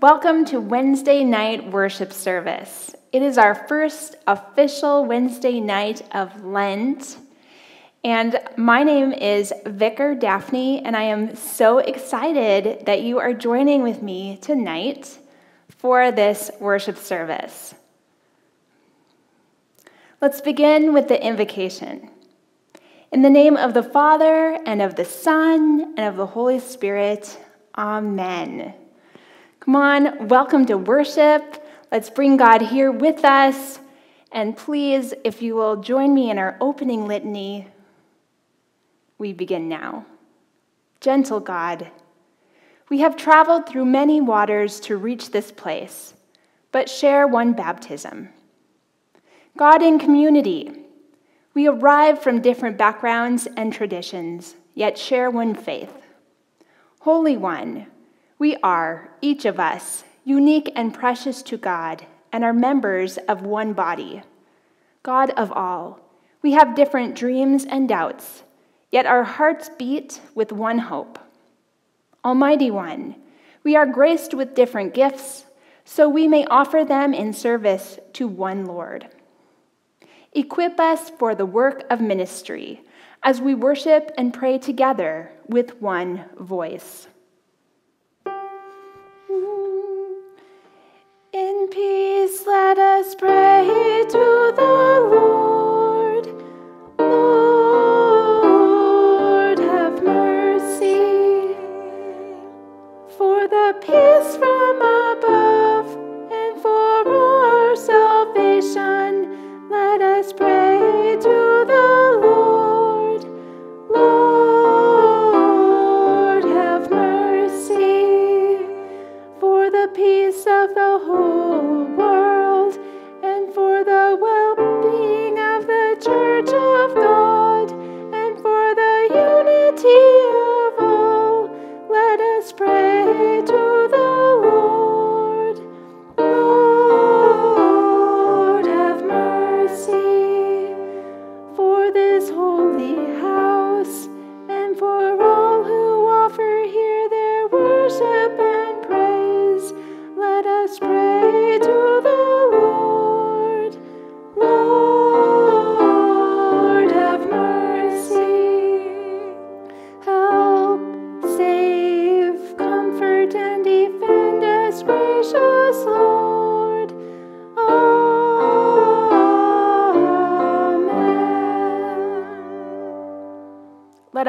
Welcome to Wednesday night worship service. It is our first official Wednesday night of Lent. And my name is Vicar Daphne, and I am so excited that you are joining with me tonight for this worship service. Let's begin with the invocation. In the name of the Father, and of the Son, and of the Holy Spirit, Amen. Come on, welcome to worship. Let's bring God here with us. And please, if you will join me in our opening litany, we begin now. Gentle God, we have traveled through many waters to reach this place, but share one baptism. God in community, we arrive from different backgrounds and traditions, yet share one faith. Holy One, we are, each of us, unique and precious to God and are members of one body. God of all, we have different dreams and doubts, yet our hearts beat with one hope. Almighty One, we are graced with different gifts, so we may offer them in service to one Lord. Equip us for the work of ministry as we worship and pray together with one voice. In peace, let us pray to the Lord. Lord, have mercy. For the peace from above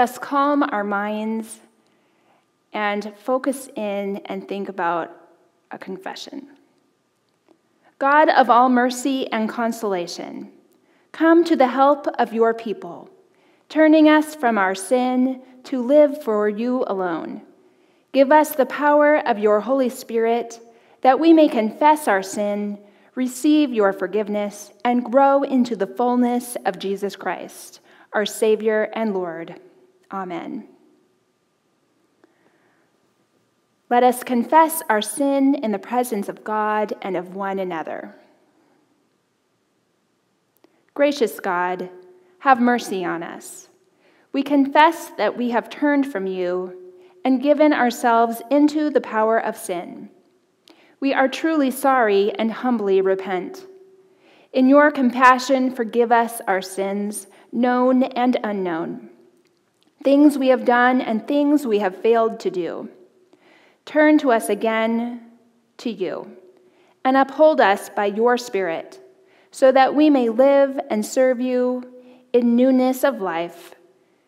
us calm our minds and focus in and think about a confession. God of all mercy and consolation, come to the help of your people, turning us from our sin to live for you alone. Give us the power of your Holy Spirit that we may confess our sin, receive your forgiveness, and grow into the fullness of Jesus Christ, our Savior and Lord. Amen. Let us confess our sin in the presence of God and of one another. Gracious God, have mercy on us. We confess that we have turned from you and given ourselves into the power of sin. We are truly sorry and humbly repent. In your compassion, forgive us our sins, known and unknown, things we have done and things we have failed to do. Turn to us again to you and uphold us by your Spirit, so that we may live and serve you in newness of life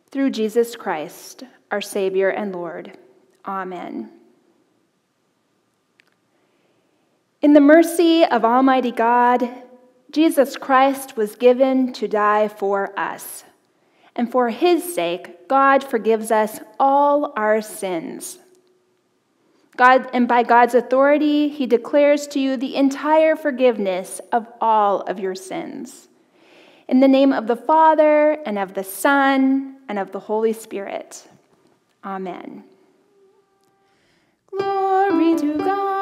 through Jesus Christ, our Savior and Lord. Amen. In the mercy of Almighty God, Jesus Christ was given to die for us. And for his sake, God forgives us all our sins. God, and by God's authority, he declares to you the entire forgiveness of all of your sins. In the name of the Father, and of the Son, and of the Holy Spirit. Amen. Glory to God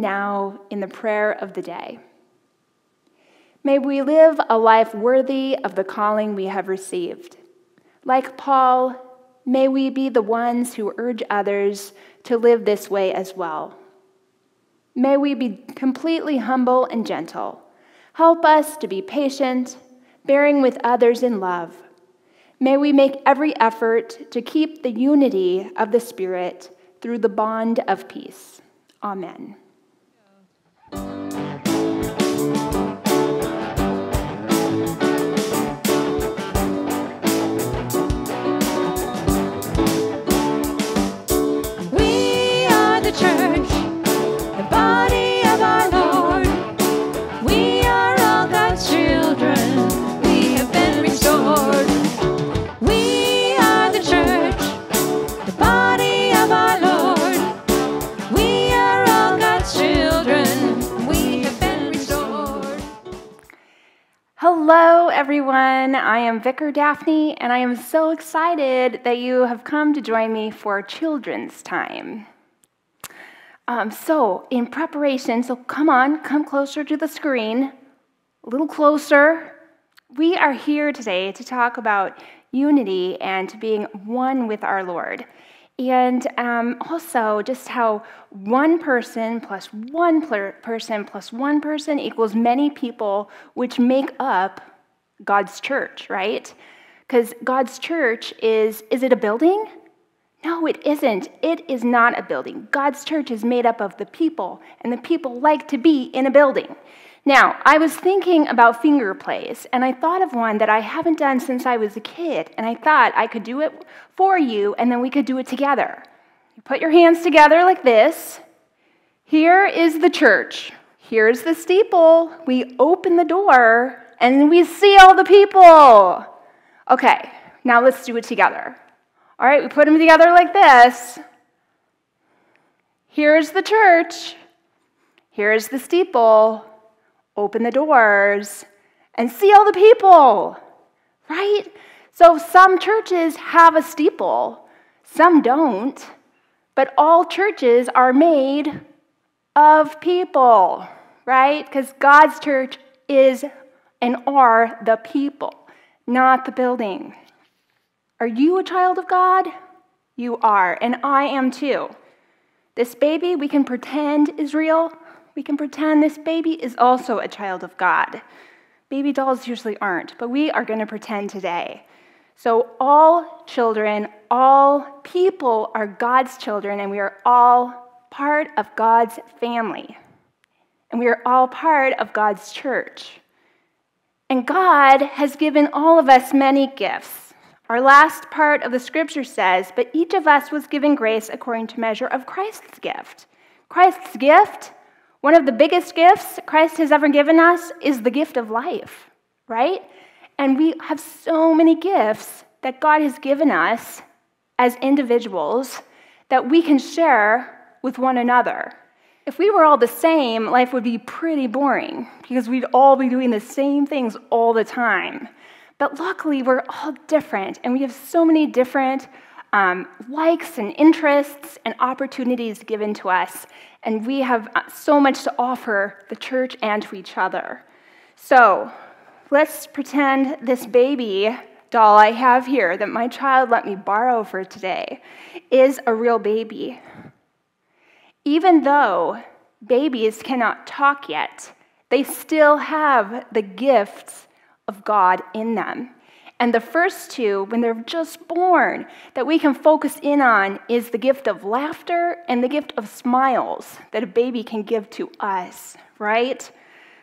now in the prayer of the day. May we live a life worthy of the calling we have received. Like Paul, may we be the ones who urge others to live this way as well. May we be completely humble and gentle. Help us to be patient, bearing with others in love. May we make every effort to keep the unity of the Spirit through the bond of peace. Amen. Everyone. I am Vicar Daphne, and I am so excited that you have come to join me for children's time. Um, so, in preparation, so come on, come closer to the screen, a little closer. We are here today to talk about unity and being one with our Lord. And um, also, just how one person plus one person plus one person equals many people, which make up God's church, right? Because God's church is, is it a building? No, it isn't. It is not a building. God's church is made up of the people, and the people like to be in a building. Now, I was thinking about finger plays, and I thought of one that I haven't done since I was a kid, and I thought I could do it for you, and then we could do it together. You put your hands together like this. Here is the church. Here's the steeple. We open the door, and we see all the people. Okay, now let's do it together. All right, we put them together like this. Here's the church. Here's the steeple open the doors, and see all the people, right? So some churches have a steeple, some don't, but all churches are made of people, right? Because God's church is and are the people, not the building. Are you a child of God? You are, and I am too. This baby, we can pretend is real, we can pretend this baby is also a child of God. Baby dolls usually aren't, but we are going to pretend today. So, all children, all people are God's children, and we are all part of God's family. And we are all part of God's church. And God has given all of us many gifts. Our last part of the scripture says, But each of us was given grace according to measure of Christ's gift. Christ's gift one of the biggest gifts Christ has ever given us is the gift of life, right? And we have so many gifts that God has given us as individuals that we can share with one another. If we were all the same, life would be pretty boring because we'd all be doing the same things all the time. But luckily, we're all different, and we have so many different um, likes and interests and opportunities given to us. And we have uh, so much to offer the church and to each other. So let's pretend this baby doll I have here that my child let me borrow for today is a real baby. Even though babies cannot talk yet, they still have the gifts of God in them. And the first two, when they're just born, that we can focus in on is the gift of laughter and the gift of smiles that a baby can give to us, right?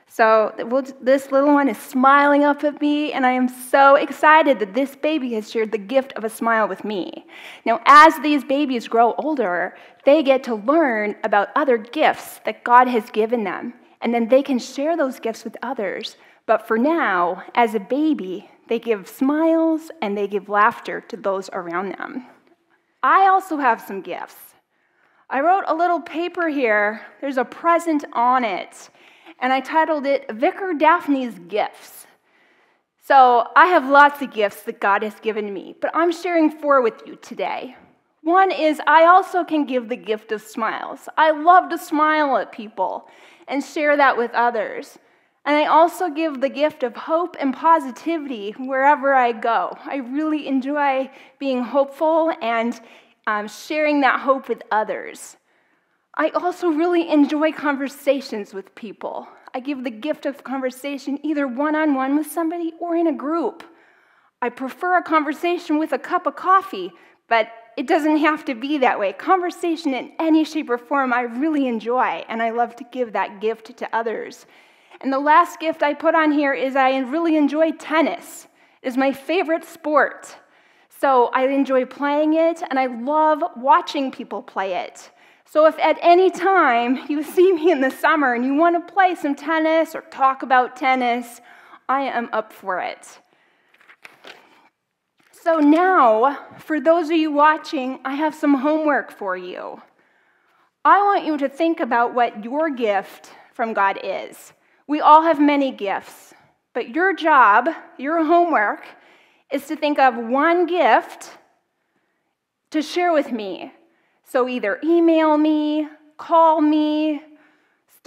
So this little one is smiling up at me, and I am so excited that this baby has shared the gift of a smile with me. Now, as these babies grow older, they get to learn about other gifts that God has given them, and then they can share those gifts with others. But for now, as a baby, they give smiles and they give laughter to those around them. I also have some gifts. I wrote a little paper here, there's a present on it, and I titled it Vicar Daphne's Gifts. So I have lots of gifts that God has given me, but I'm sharing four with you today. One is I also can give the gift of smiles. I love to smile at people and share that with others. And I also give the gift of hope and positivity wherever I go. I really enjoy being hopeful and um, sharing that hope with others. I also really enjoy conversations with people. I give the gift of conversation either one on one with somebody or in a group. I prefer a conversation with a cup of coffee, but it doesn't have to be that way. Conversation in any shape or form, I really enjoy, and I love to give that gift to others. And the last gift I put on here is I really enjoy tennis. It is my favorite sport. So I enjoy playing it and I love watching people play it. So if at any time you see me in the summer and you want to play some tennis or talk about tennis, I am up for it. So now, for those of you watching, I have some homework for you. I want you to think about what your gift from God is. We all have many gifts, but your job, your homework, is to think of one gift to share with me. So either email me, call me,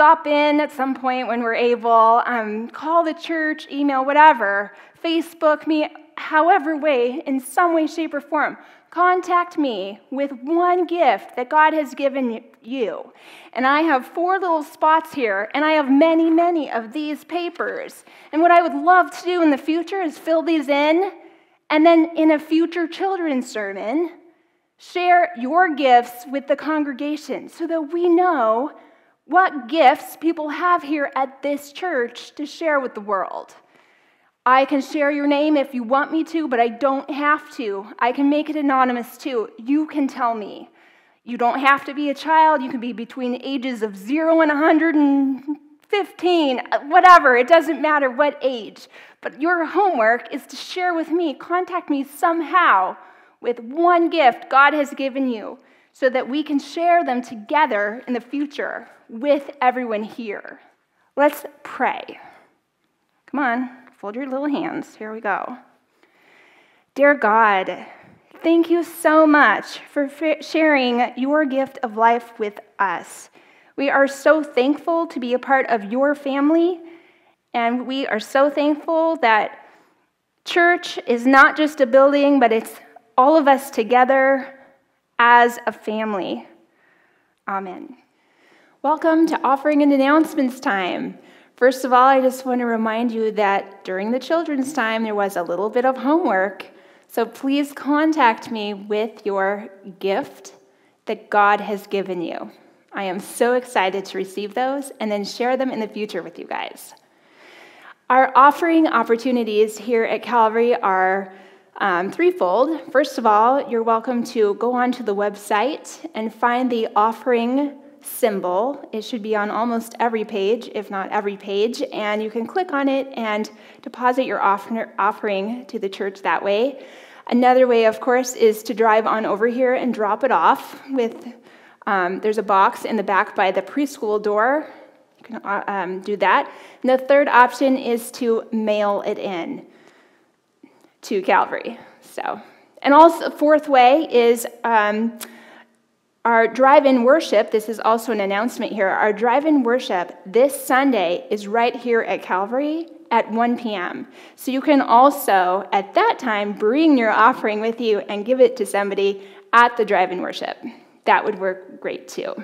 stop in at some point when we're able, um, call the church, email, whatever, Facebook me, however way, in some way, shape, or form contact me with one gift that God has given you. And I have four little spots here, and I have many, many of these papers. And what I would love to do in the future is fill these in, and then in a future children's sermon, share your gifts with the congregation so that we know what gifts people have here at this church to share with the world. I can share your name if you want me to, but I don't have to. I can make it anonymous too. You can tell me. You don't have to be a child. You can be between the ages of 0 and 115, whatever. It doesn't matter what age. But your homework is to share with me, contact me somehow with one gift God has given you so that we can share them together in the future with everyone here. Let's pray. Come on. Fold your little hands. Here we go. Dear God, thank you so much for sharing your gift of life with us. We are so thankful to be a part of your family, and we are so thankful that church is not just a building, but it's all of us together as a family. Amen. Welcome to offering and announcements time. First of all, I just want to remind you that during the children's time, there was a little bit of homework. So please contact me with your gift that God has given you. I am so excited to receive those and then share them in the future with you guys. Our offering opportunities here at Calvary are um, threefold. First of all, you're welcome to go onto the website and find the offering symbol. It should be on almost every page, if not every page, and you can click on it and deposit your offering to the church that way. Another way, of course, is to drive on over here and drop it off with, um, there's a box in the back by the preschool door. You can uh, um, do that. And the third option is to mail it in to Calvary. So, and also, fourth way is um, our drive in worship, this is also an announcement here. Our drive in worship this Sunday is right here at Calvary at 1 p.m. So you can also, at that time, bring your offering with you and give it to somebody at the drive in worship. That would work great too.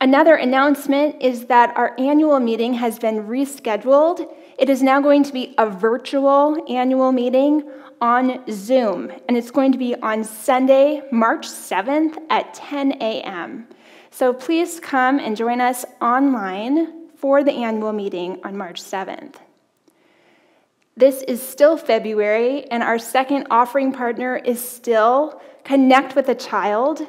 Another announcement is that our annual meeting has been rescheduled. It is now going to be a virtual annual meeting on Zoom, and it's going to be on Sunday, March 7th at 10 a.m. So please come and join us online for the annual meeting on March 7th. This is still February, and our second offering partner is still Connect with a Child.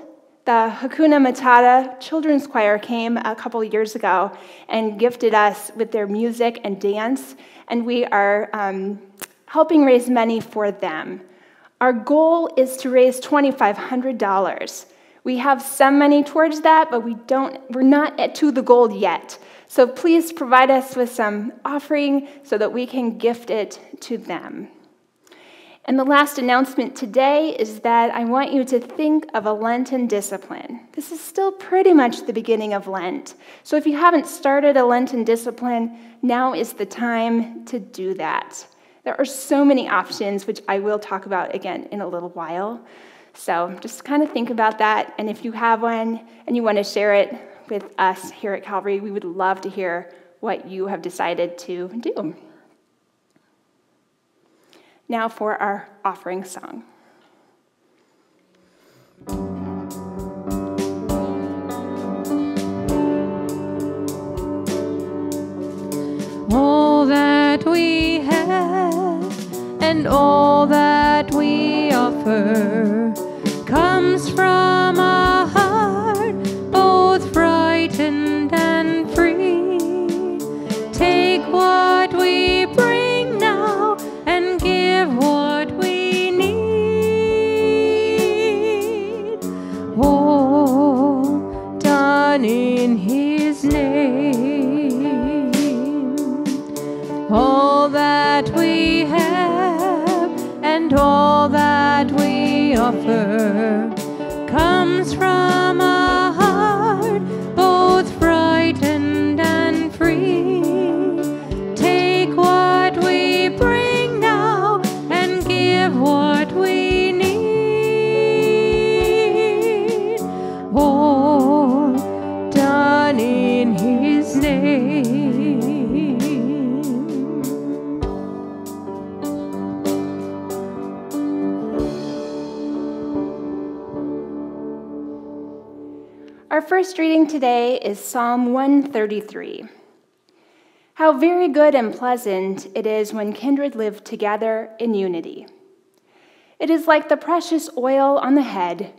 The Hakuna Matata Children's Choir came a couple years ago and gifted us with their music and dance, and we are um, helping raise money for them. Our goal is to raise $2,500. We have some money towards that, but we don't, we're not at to the goal yet. So please provide us with some offering so that we can gift it to them. And the last announcement today is that I want you to think of a Lenten discipline. This is still pretty much the beginning of Lent. So if you haven't started a Lenten discipline, now is the time to do that. There are so many options, which I will talk about again in a little while. So just kind of think about that. And if you have one and you want to share it with us here at Calvary, we would love to hear what you have decided to do. Now for our offering song. All that we have and all that we offer comes from a is Psalm 133. How very good and pleasant it is when kindred live together in unity. It is like the precious oil on the head,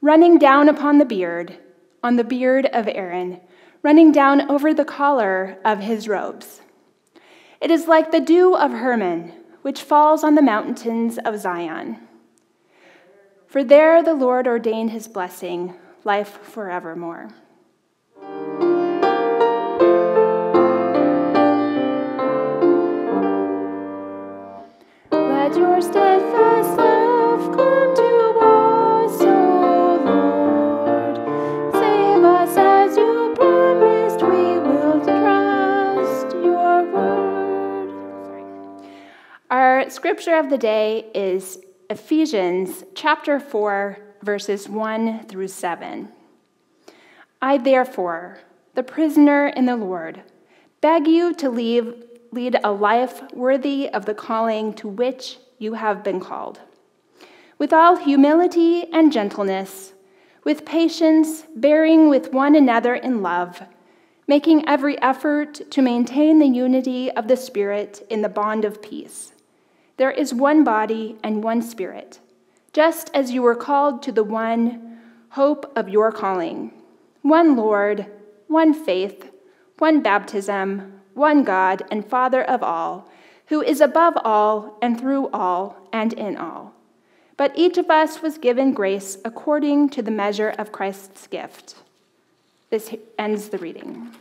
running down upon the beard, on the beard of Aaron, running down over the collar of his robes. It is like the dew of Hermon, which falls on the mountains of Zion. For there the Lord ordained his blessing, life forevermore. Your steadfast love come to us, O Lord. Save us as you promised, we will trust your word. Our scripture of the day is Ephesians chapter 4, verses 1 through 7. I, therefore, the prisoner in the Lord, beg you to leave, lead a life worthy of the calling to which you have been called, with all humility and gentleness, with patience, bearing with one another in love, making every effort to maintain the unity of the Spirit in the bond of peace. There is one body and one Spirit, just as you were called to the one hope of your calling one Lord, one faith, one baptism, one God and Father of all, who is above all and through all and in all. But each of us was given grace according to the measure of Christ's gift. This ends the reading.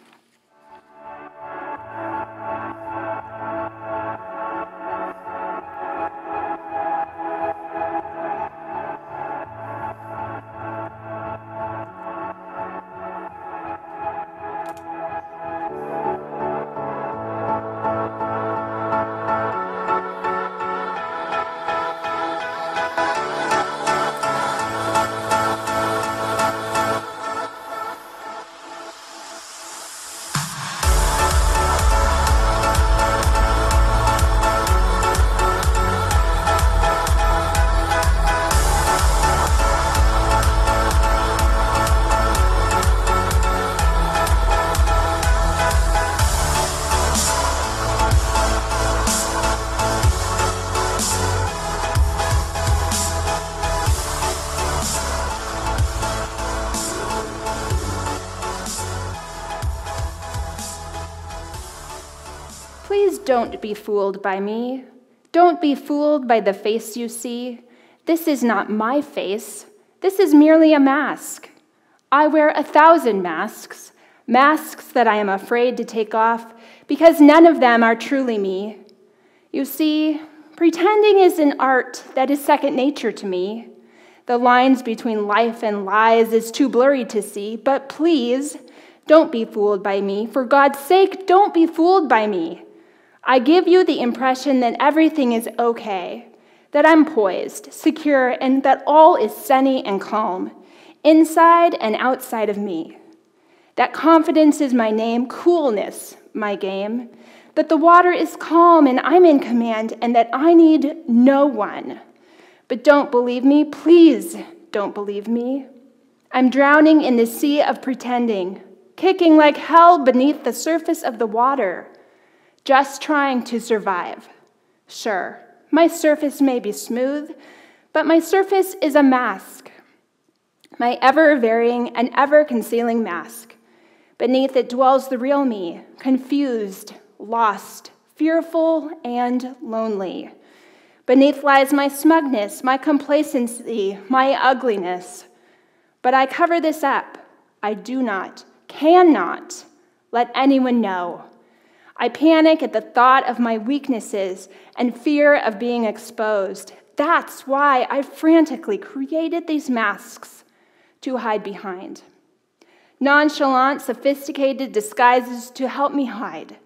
Be fooled by me. Don't be fooled by the face you see. This is not my face. This is merely a mask. I wear a thousand masks, masks that I am afraid to take off, because none of them are truly me. You see, Pretending is an art that is second nature to me. The lines between life and lies is too blurry to see, but please don't be fooled by me. For God's sake, don't be fooled by me. I give you the impression that everything is okay, that I'm poised, secure, and that all is sunny and calm, inside and outside of me. That confidence is my name, coolness my game, that the water is calm and I'm in command, and that I need no one. But don't believe me, please don't believe me. I'm drowning in the sea of pretending, kicking like hell beneath the surface of the water, just trying to survive. Sure, my surface may be smooth, but my surface is a mask, my ever varying and ever concealing mask. Beneath it dwells the real me, confused, lost, fearful, and lonely. Beneath lies my smugness, my complacency, my ugliness. But I cover this up. I do not, cannot let anyone know. I panic at the thought of my weaknesses and fear of being exposed. That's why I frantically created these masks to hide behind nonchalant, sophisticated disguises to help me hide,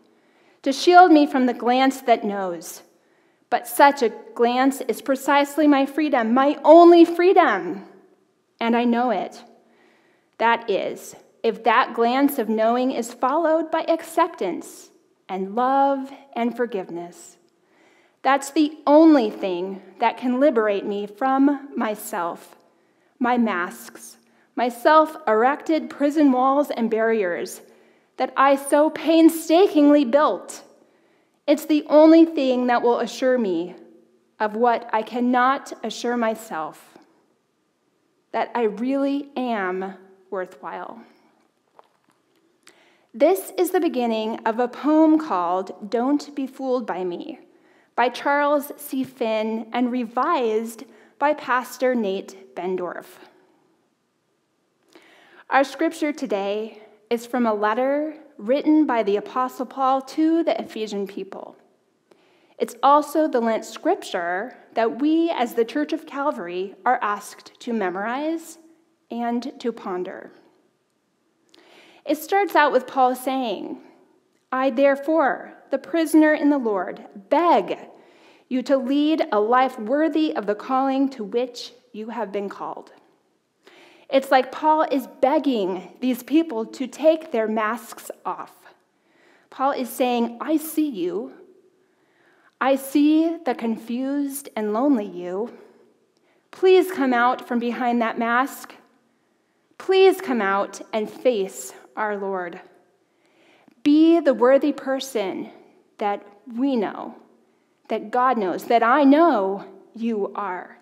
to shield me from the glance that knows. But such a glance is precisely my freedom, my only freedom. And I know it. That is, if that glance of knowing is followed by acceptance and love and forgiveness. That's the only thing that can liberate me from myself, my masks, my self erected prison walls and barriers that I so painstakingly built. It's the only thing that will assure me of what I cannot assure myself that I really am worthwhile. This is the beginning of a poem called Don't Be Fooled by Me by Charles C. Finn and revised by Pastor Nate Bendorf. Our scripture today is from a letter written by the Apostle Paul to the Ephesian people. It's also the Lent scripture that we, as the Church of Calvary, are asked to memorize and to ponder. It starts out with Paul saying, I therefore, the prisoner in the Lord, beg you to lead a life worthy of the calling to which you have been called. It's like Paul is begging these people to take their masks off. Paul is saying, I see you. I see the confused and lonely you. Please come out from behind that mask. Please come out and face our Lord. Be the worthy person that we know, that God knows, that I know you are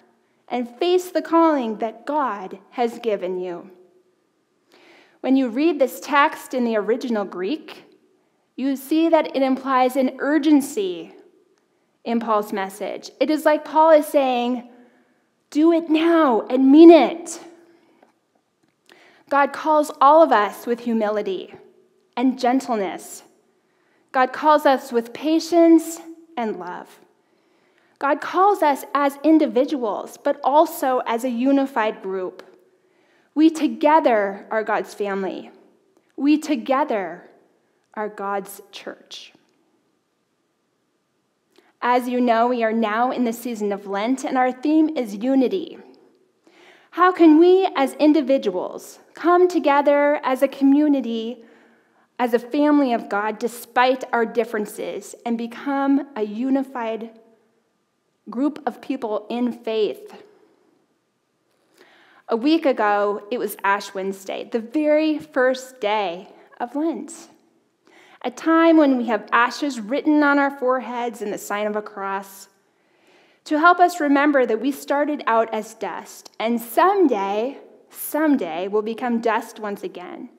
and face the calling that God has given you. When you read this text in the original Greek, you see that it implies an urgency in Paul's message. It is like Paul is saying, Do it now and mean it. God calls all of us with humility and gentleness. God calls us with patience and love. God calls us as individuals, but also as a unified group. We together are God's family. We together are God's church. As you know, we are now in the season of Lent, and our theme is unity. How can we as individuals come together as a community, as a family of God, despite our differences, and become a unified group of people in faith. A week ago, it was Ash Wednesday, the very first day of Lent, a time when we have ashes written on our foreheads in the sign of a cross to help us remember that we started out as dust, and someday, someday, will become dust once again.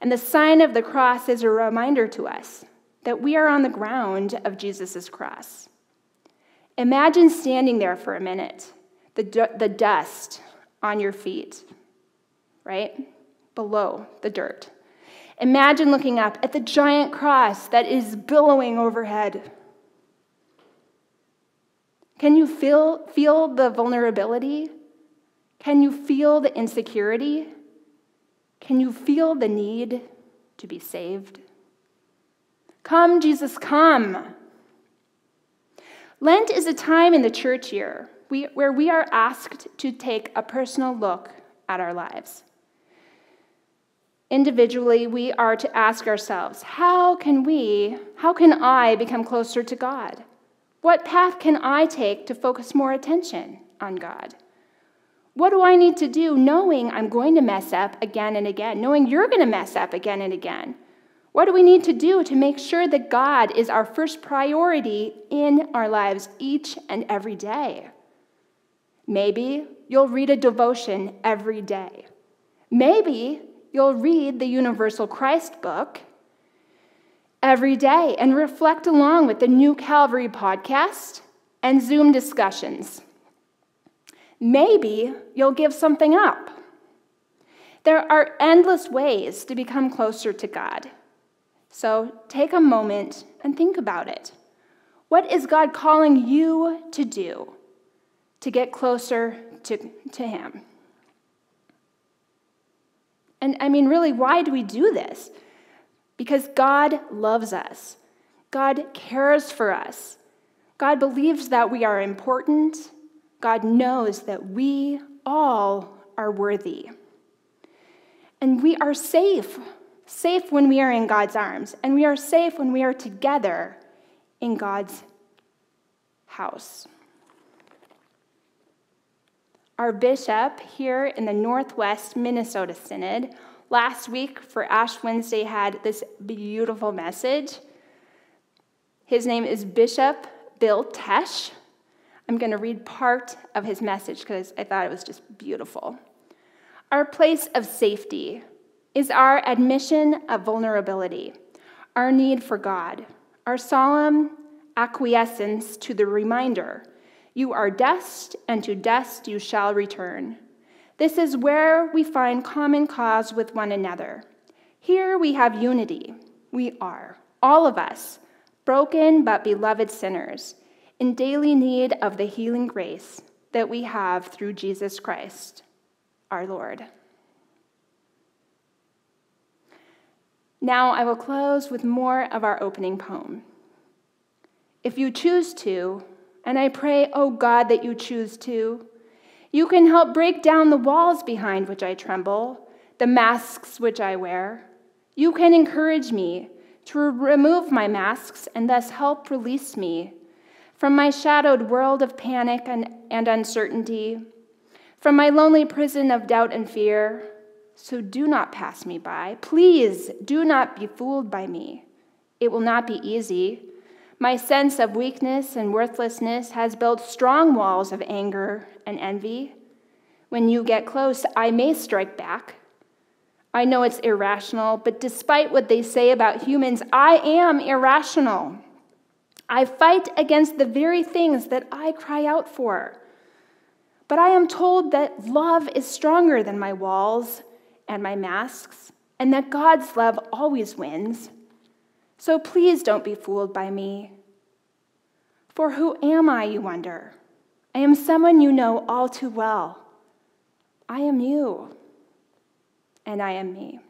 And the sign of the cross is a reminder to us that we are on the ground of Jesus' cross. Imagine standing there for a minute, the, the dust on your feet, right? Below the dirt. Imagine looking up at the giant cross that is billowing overhead. Can you feel, feel the vulnerability? Can you feel the insecurity? Can you feel the need to be saved? Come, Jesus, come. Lent is a time in the church year where we are asked to take a personal look at our lives. Individually, we are to ask ourselves, how can we, how can I become closer to God? What path can I take to focus more attention on God? What do I need to do knowing I'm going to mess up again and again, knowing you're going to mess up again and again? What do we need to do to make sure that God is our first priority in our lives each and every day? Maybe you'll read a devotion every day. Maybe you'll read the Universal Christ book every day and reflect along with the New Calvary podcast and Zoom discussions. Maybe you'll give something up. There are endless ways to become closer to God. So take a moment and think about it. What is God calling you to do to get closer to, to Him? And I mean, really, why do we do this? Because God loves us, God cares for us, God believes that we are important God knows that we all are worthy. And we are safe, safe when we are in God's arms, and we are safe when we are together in God's house. Our bishop here in the Northwest Minnesota Synod last week for Ash Wednesday had this beautiful message. His name is Bishop Bill Tesch. I'm going to read part of his message because I thought it was just beautiful. Our place of safety is our admission of vulnerability, our need for God, our solemn acquiescence to the reminder you are dust, and to dust you shall return. This is where we find common cause with one another. Here we have unity. We are, all of us, broken but beloved sinners in daily need of the healing grace that we have through Jesus Christ, our Lord. Now I will close with more of our opening poem. If you choose to, and I pray, oh God, that you choose to, you can help break down the walls behind which I tremble, the masks which I wear. You can encourage me to remove my masks and thus help release me from my shadowed world of panic and, and uncertainty, from my lonely prison of doubt and fear. So do not pass me by. Please do not be fooled by me. It will not be easy. My sense of weakness and worthlessness has built strong walls of anger and envy. When you get close, I may strike back. I know it's irrational, but despite what they say about humans, I am irrational. I fight against the very things that I cry out for. But I am told that love is stronger than my walls and my masks, and that God's love always wins. So please don't be fooled by me. For who am I, you wonder? I am someone you know all too well. I am you, and I am me.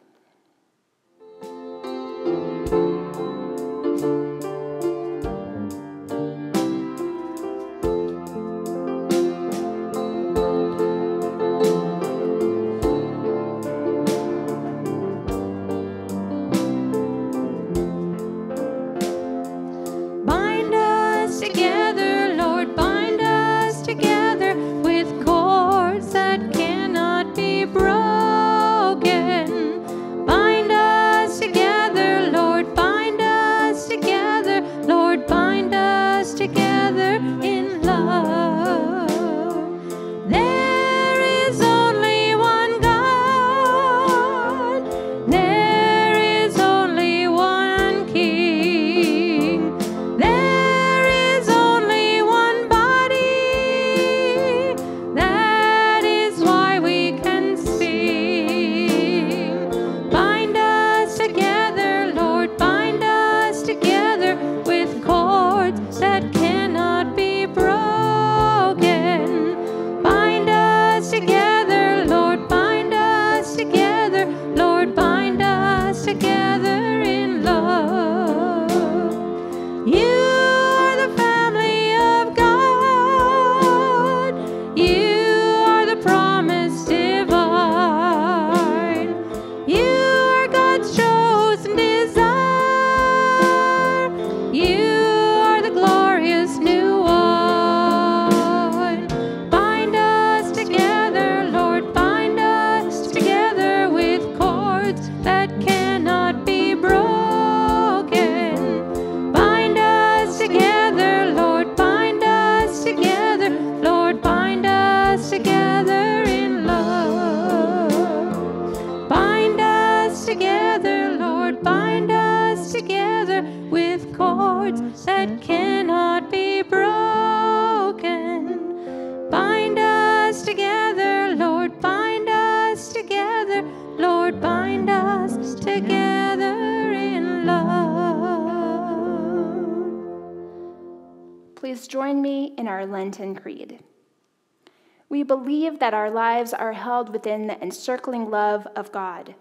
We believe that our lives are held within the encircling love of God,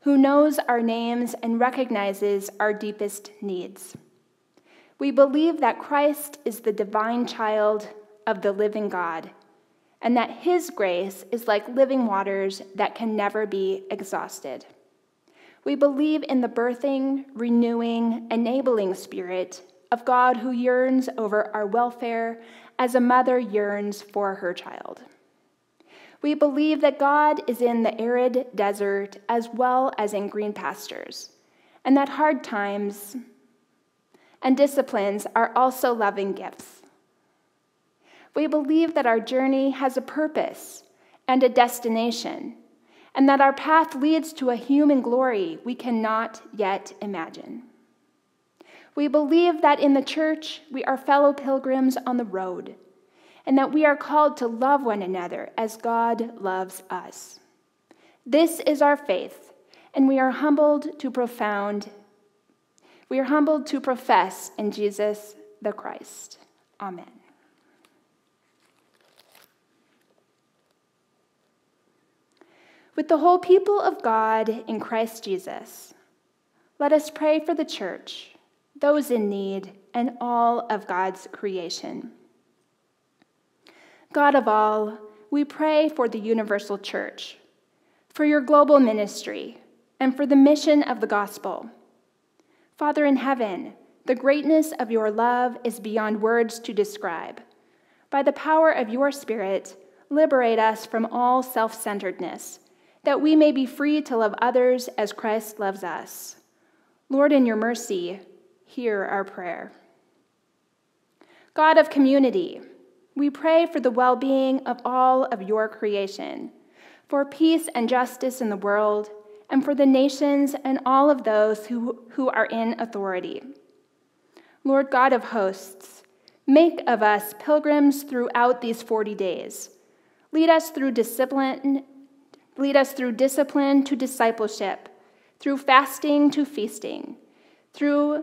who knows our names and recognizes our deepest needs. We believe that Christ is the divine child of the living God, and that his grace is like living waters that can never be exhausted. We believe in the birthing, renewing, enabling spirit of God who yearns over our welfare as a mother yearns for her child. We believe that God is in the arid desert as well as in green pastures, and that hard times and disciplines are also loving gifts. We believe that our journey has a purpose and a destination, and that our path leads to a human glory we cannot yet imagine. We believe that in the church we are fellow pilgrims on the road, and that we are called to love one another as God loves us. This is our faith, and we are humbled to profound. We are humbled to profess in Jesus the Christ. Amen. With the whole people of God in Christ Jesus, let us pray for the church, those in need, and all of God's creation. God of all, we pray for the universal church, for your global ministry, and for the mission of the gospel. Father in heaven, the greatness of your love is beyond words to describe. By the power of your Spirit, liberate us from all self centeredness, that we may be free to love others as Christ loves us. Lord, in your mercy, hear our prayer. God of community, we pray for the well being of all of your creation, for peace and justice in the world, and for the nations and all of those who, who are in authority. Lord God of hosts, make of us pilgrims throughout these 40 days. Lead us through discipline, lead us through discipline to discipleship, through fasting to feasting, through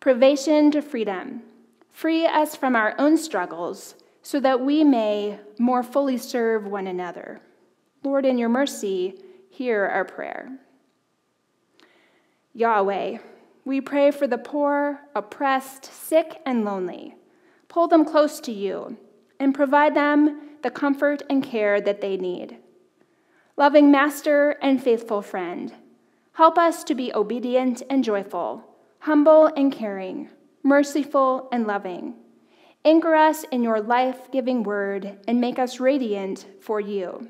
privation to freedom. Free us from our own struggles so that we may more fully serve one another. Lord, in your mercy, hear our prayer. Yahweh, we pray for the poor, oppressed, sick, and lonely. Pull them close to you and provide them the comfort and care that they need. Loving Master and faithful friend, help us to be obedient and joyful, humble and caring, merciful and loving Anchor us in your life giving word and make us radiant for you,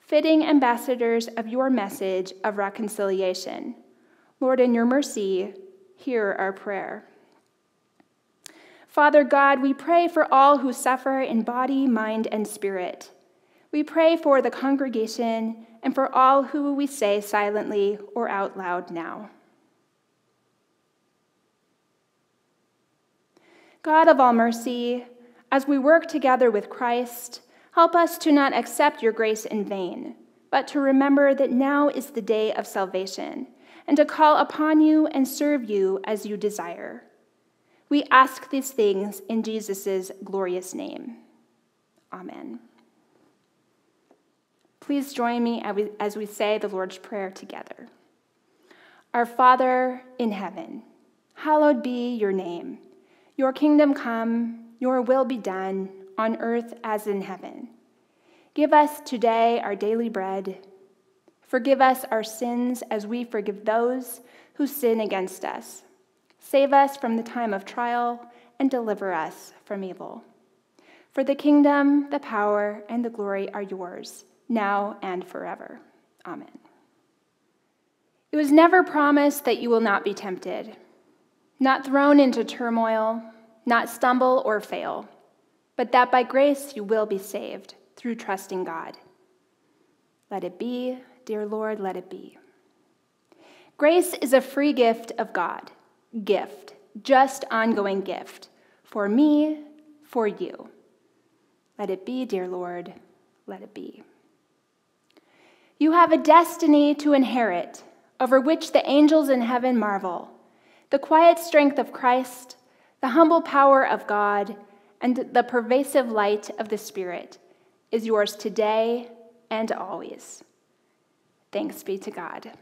fitting ambassadors of your message of reconciliation. Lord, in your mercy, hear our prayer. Father God, we pray for all who suffer in body, mind, and spirit. We pray for the congregation and for all who we say silently or out loud now. God of all mercy, as we work together with Christ, help us to not accept your grace in vain, but to remember that now is the day of salvation, and to call upon you and serve you as you desire. We ask these things in Jesus' glorious name. Amen. Please join me as we say the Lord's Prayer together. Our Father in heaven, hallowed be your name. Your kingdom come, your will be done, on earth as in heaven. Give us today our daily bread. Forgive us our sins as we forgive those who sin against us. Save us from the time of trial and deliver us from evil. For the kingdom, the power, and the glory are yours, now and forever. Amen. It was never promised that you will not be tempted not thrown into turmoil, not stumble or fail, but that by grace you will be saved through trusting God. Let it be, dear Lord, let it be. Grace is a free gift of God. Gift. just ongoing gift for me, for you. Let it be, dear Lord, let it be. You have a destiny to inherit, over which the angels in heaven marvel. The quiet strength of Christ, the humble power of God, and the pervasive light of the Spirit is yours today and always. Thanks be to God.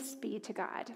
Thanks be to God.